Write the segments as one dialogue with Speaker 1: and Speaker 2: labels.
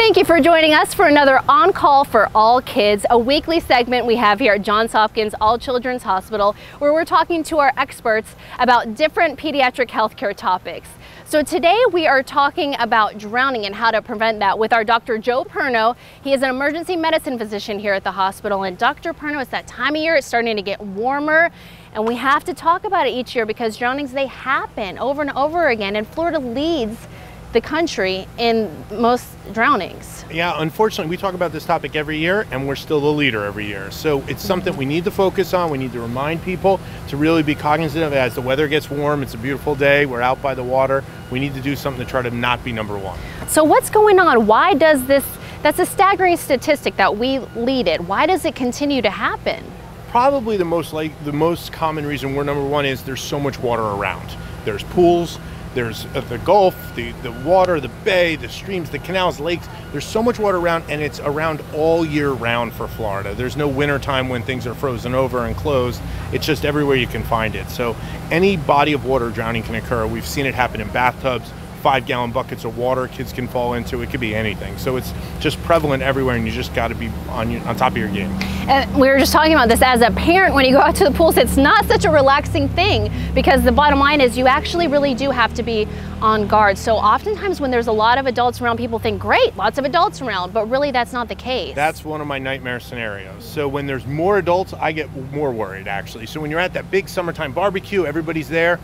Speaker 1: Thank you for joining us for another On Call for All Kids, a weekly segment we have here at Johns Hopkins All Children's Hospital, where we're talking to our experts about different pediatric healthcare topics. So today we are talking about drowning and how to prevent that with our Dr. Joe Perno. He is an emergency medicine physician here at the hospital. And Dr. Perno, it's that time of year, it's starting to get warmer. And we have to talk about it each year because drownings, they happen over and over again. And Florida leads the country in most drownings.
Speaker 2: Yeah, unfortunately, we talk about this topic every year and we're still the leader every year. So it's something we need to focus on. We need to remind people to really be cognizant of as the weather gets warm. It's a beautiful day. We're out by the water. We need to do something to try to not be number one.
Speaker 1: So, what's going on? Why does this? That's a staggering statistic that we lead it. Why does it continue to happen?
Speaker 2: Probably the most like the most common reason we're number one is there's so much water around. There's pools, there's uh, the Gulf, the, the water, the bay, the streams, the canals, lakes. There's so much water around, and it's around all year round for Florida. There's no winter time when things are frozen over and closed. It's just everywhere you can find it. So any body of water drowning can occur. We've seen it happen in bathtubs, five gallon buckets of water kids can fall into. It could be anything. So it's just prevalent everywhere, and you just got to be on, your, on top of your game.
Speaker 1: And we were just talking about this as a parent when you go out to the pools, it's not such a relaxing thing because the bottom line is you actually really do have to be on guard. So oftentimes when there's a lot of adults around, people think, great, lots of adults around, but really that's not the case.
Speaker 2: That's one of my nightmare scenarios. So when there's more adults, I get more worried actually. So when you're at that big summertime barbecue, everybody's there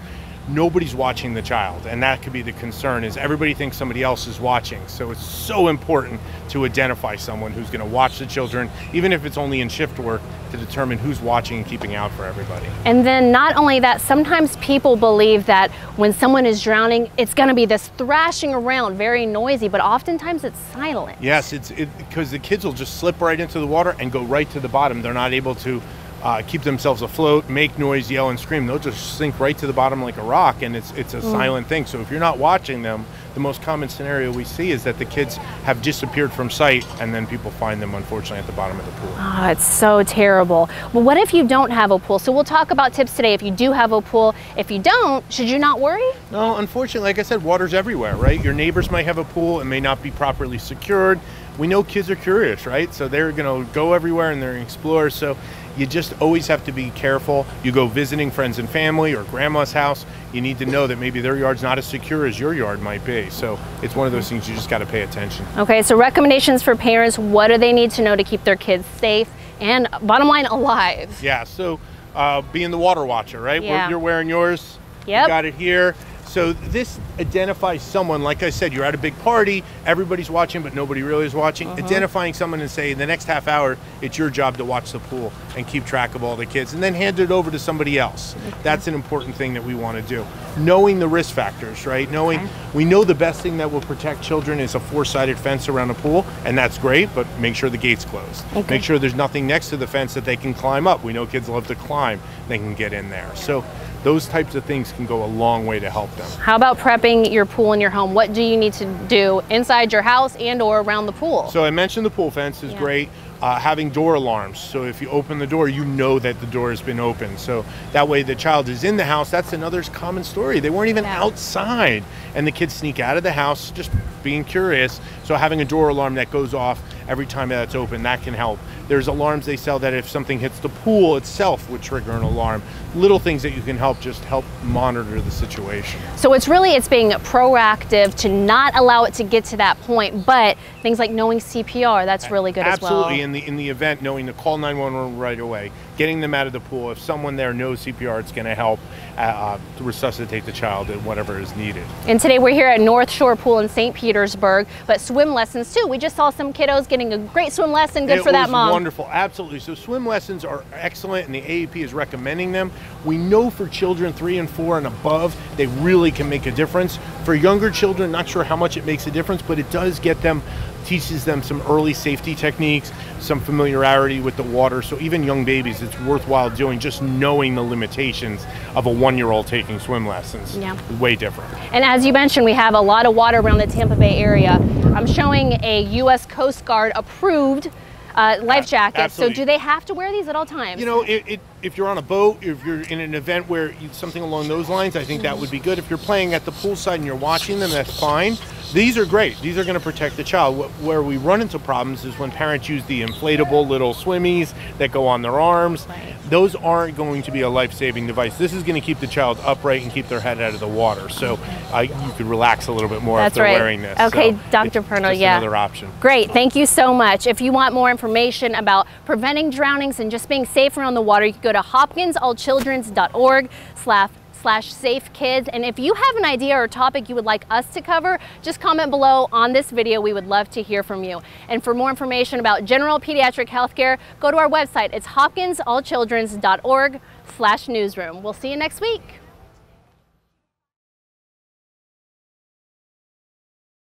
Speaker 2: nobody's watching the child and that could be the concern is everybody thinks somebody else is watching. So it's so important to identify someone who's going to watch the children even if it's only in shift work to determine who's watching and keeping out for everybody.
Speaker 1: And then not only that sometimes people believe that when someone is drowning it's going to be this thrashing around very noisy but oftentimes it's silent.
Speaker 2: Yes it's because it, the kids will just slip right into the water and go right to the bottom. They're not able to uh, keep themselves afloat, make noise, yell, and scream. They'll just sink right to the bottom like a rock, and it's it's a mm. silent thing. So if you're not watching them, the most common scenario we see is that the kids have disappeared from sight, and then people find them unfortunately at the bottom of the pool.
Speaker 1: Oh, it's so terrible. Well, what if you don't have a pool? So we'll talk about tips today. If you do have a pool, if you don't, should you not worry?
Speaker 2: No, unfortunately, like I said, water's everywhere, right? Your neighbors might have a pool, it may not be properly secured. We know kids are curious, right? So they're going to go everywhere and they're going to explore. So you just always have to be careful. You go visiting friends and family or grandma's house, you need to know that maybe their yard's not as secure as your yard might be. So it's one of those things you just got to pay attention.
Speaker 1: Okay, so recommendations for parents what do they need to know to keep their kids safe and, bottom line, alive?
Speaker 2: Yeah, so uh, being the water watcher, right? Yeah. You're wearing yours.
Speaker 1: Yep.
Speaker 2: You got it here. So this identifies someone, like I said, you're at a big party, everybody's watching, but nobody really is watching. Uh-huh. Identifying someone and say, in the next half hour, it's your job to watch the pool and keep track of all the kids, and then hand it over to somebody else. Okay. That's an important thing that we want to do. Knowing the risk factors, right? Knowing okay. we know the best thing that will protect children is a four-sided fence around a pool, and that's great, but make sure the gate's closed. Okay. Make sure there's nothing next to the fence that they can climb up. We know kids love to climb; they can get in there. So those types of things can go a long way to help them.
Speaker 1: How about prepping your pool in your home? What do you need to do inside your house and or around the pool?
Speaker 2: So I mentioned the pool fence is yeah. great. Uh, having door alarms. So if you open the door, you know that the door has been opened. So that way the child is in the house. That's another common story. They weren't even yeah. outside and the kids sneak out of the house just being curious. So having a door alarm that goes off every time that's open, that can help. There's alarms they sell that if something hits the pool itself would trigger an alarm. Little things that you can help just help monitor the situation.
Speaker 1: So it's really it's being proactive to not allow it to get to that point, but things like knowing CPR, that's really good
Speaker 2: Absolutely.
Speaker 1: as well.
Speaker 2: Absolutely. In the in the event knowing to call 911 right away, getting them out of the pool. If someone there knows CPR, it's going to help uh, uh, to resuscitate the child and whatever is needed.
Speaker 1: And today we're here at North Shore Pool in St. Petersburg, but swim lessons too. We just saw some kiddos getting a great swim lesson. Good
Speaker 2: it
Speaker 1: for that mom
Speaker 2: wonderful, absolutely. So swim lessons are excellent and the AAP is recommending them. We know for children three and four and above, they really can make a difference. For younger children, not sure how much it makes a difference, but it does get them teaches them some early safety techniques, some familiarity with the water. So even young babies, it's worthwhile doing just knowing the limitations of a one-year-old taking swim lessons. Yeah. Way different.
Speaker 1: And as you mentioned, we have a lot of water around the Tampa Bay area. I'm showing a U.S. Coast Guard approved uh, life jackets. Absolutely. So do they have to wear these at all times?
Speaker 2: You know, it, it if you're on a boat, if you're in an event where you, something along those lines, I think that would be good. If you're playing at the poolside and you're watching them, that's fine. These are great. These are going to protect the child. Where we run into problems is when parents use the inflatable little swimmies that go on their arms.
Speaker 1: Right.
Speaker 2: Those aren't going to be a life-saving device. This is going to keep the child upright and keep their head out of the water. So uh, you could relax a little bit more
Speaker 1: That's
Speaker 2: if they're
Speaker 1: right.
Speaker 2: wearing this.
Speaker 1: Okay,
Speaker 2: So
Speaker 1: Dr. Perno, yeah.
Speaker 2: Another option.
Speaker 1: Great, thank you so much. If you want more information about preventing drownings and just being safe around the water, you can go to hopkinsallchildrens.org slash slash safe kids. And if you have an idea or topic you would like us to cover, just comment below on this video. We would love to hear from you. And for more information about general pediatric healthcare, go to our website. It's hopkinsallchildrens.org slash newsroom. We'll see you next week.